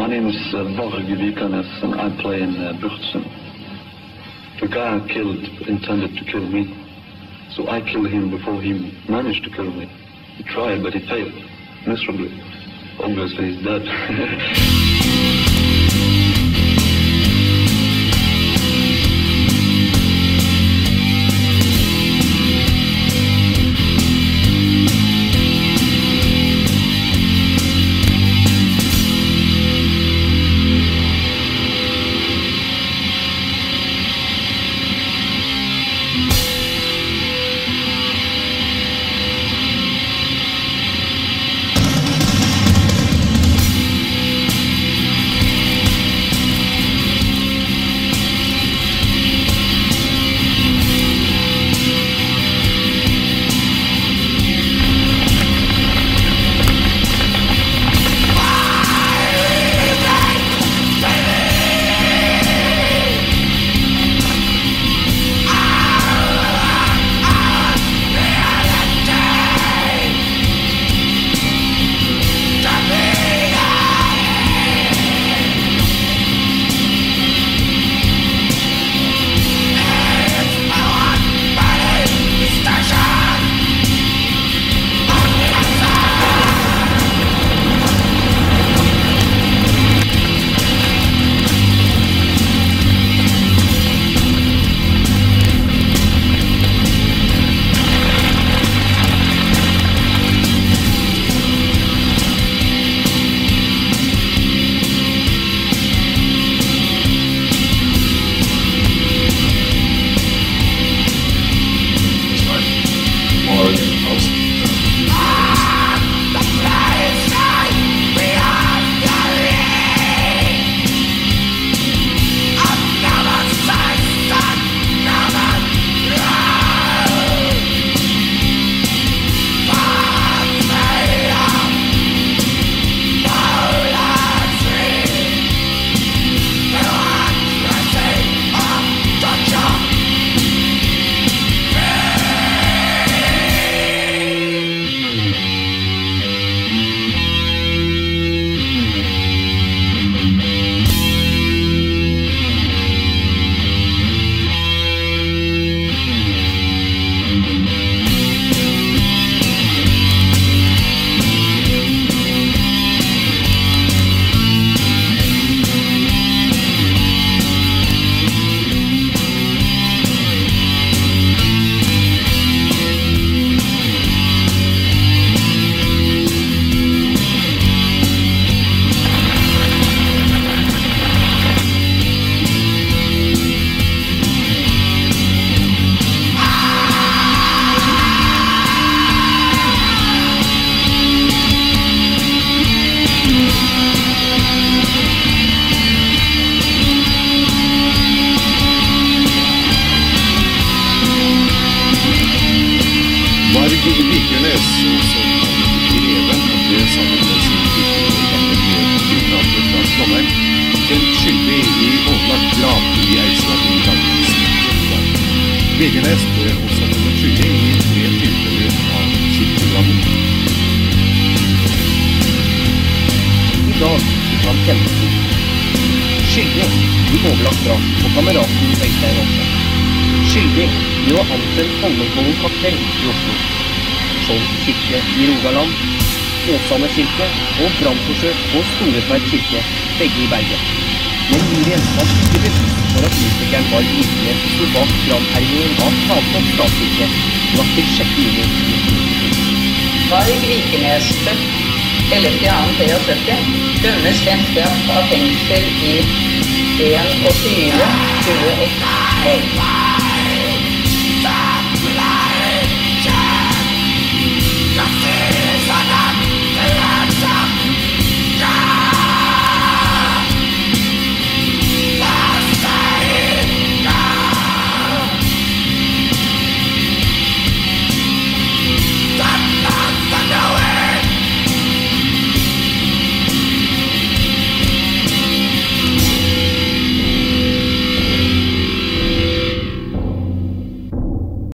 My name is uh, Borg and I play in uh, Burtsen. The guy I killed intended to kill me. So I killed him before he managed to kill me. He tried, but he failed miserably. Obviously, he's dead. Varg Vikernes, som greven hadde sammen med sin byråkrater fra Trondheim, kjent skyldig i overlagt drap i landbruksnæring. Vikernes ble også funnet skyldig i tre tilfeller av kirkebrannen. I dag fikk han kjennelsen. Skyldig i overlagt drap på kameraten Øystein Aase. Skyldig i å ha ansendt Holmenkollen kapell i Oslo. Skjold kirke i Rogaland. Åsane kirke og brannforsøk på Storesveit kirke, begge i Bergen. Men juryen har ikke bevis for at musikeren var virkelig sto bak brannherjingen av Tantopp statskirke natt til 6. juni 1992. Varg Vikernes, født 11.2.73, dømmes til en straff av fengsel i 21 21 år.